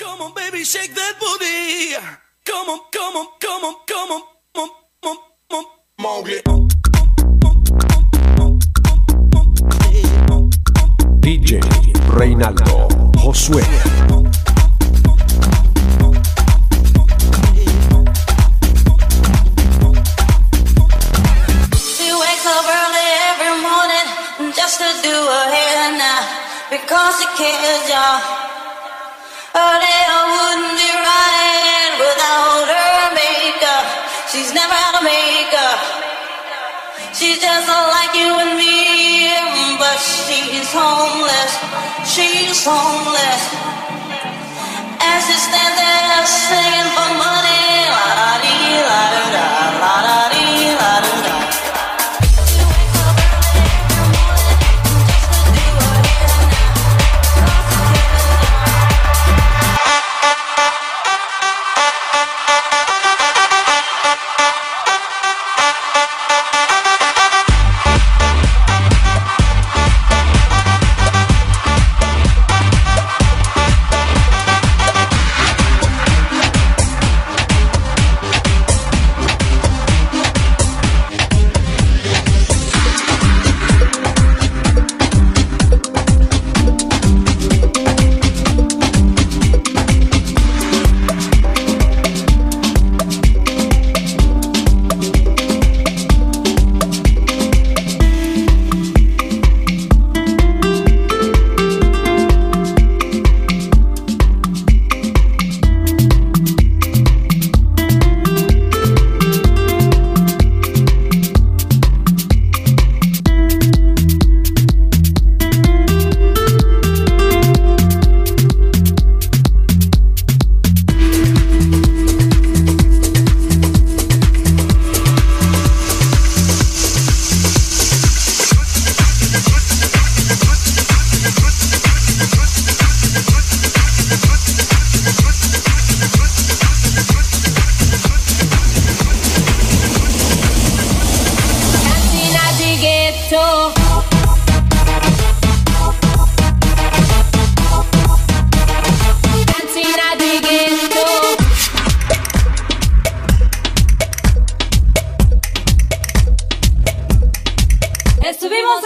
come on, baby, shake that booty. Come on, come on, come on, come on, come on, come on, Mowgli. DJ Reinaldo Josué. She wakes up early every morning just to do her hair now because she cares, y'all. She's never had a makeup. She's just like you and me, but she's homeless. She's homeless. As she stands there singing for money.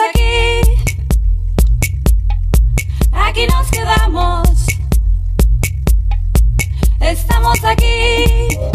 aquí, aquí nos quedamos. Estamos aquí.